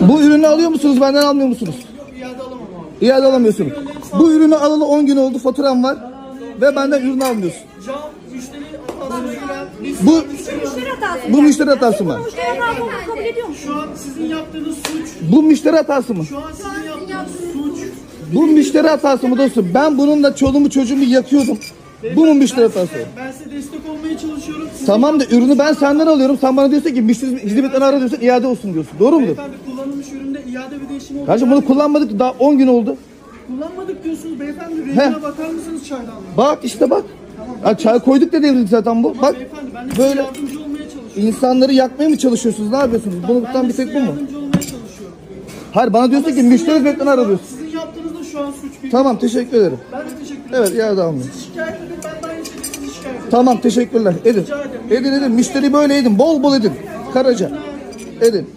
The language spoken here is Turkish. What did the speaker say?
Bu ürünü alıyor musunuz benden almıyor musunuz? İade alamam abi. İade alamıyorsunuz. Bu ürünü alalı 10 gün oldu faturam var. Ve benden ürünü almıyorsun. Cam müşteri Bu Müşteri hatası. bu müşteri hatası mı? Müşteri hatası kabul ediyor musun? şu an sizin yaptığınız suç. Bu müşteri hatası mı? Şu an sizin yaptığınız suç. Bu müşteri hatası mı dostum? Ben bununla çoluğumu çocuğumu yakıyordum. Bu mu müşteri Ben hatası? size- Ben size destek olmaya çalışıyorum. Sizin Tamam da ürünü ben senden alıyorum. Sen bana diyorsun ki müşteri hizmetten ara diyorsun iade olsun diyorsun. Doğru mudur? Beyefendi kullanılmış üründe iade ve değişim oldu. Kardeşim bunu kullanmadık daha 10 gün oldu. Kullanmadık diyorsunuz beyefendi. Rengine bakar mısınız çaydanlığa? Bak işte bak. Ha, çay koyduk da devrildi zaten bu. Bak Beyefendi ben de böyle yardımcı olmaya çalışıyorum. insanları yakmaya mı çalışıyorsunuz? Ne yapıyorsunuz? Bunluktan de bir tek bu mu? Hayır bana diyorsun ki müşteri hizmetten ara diyorsun. Sizin yaptığınız da şu an suç. Tamam teşekkür ederim. Ben de teşekkür ederim. Evet iade almıyorum. Siz şikayet edin ben de aynı şekilde sizi şikayet ederim. Tamam teşekkürler. Edin. Edin edin. Müşteri böyle edin. Bol bol edin. Karaca. Edin.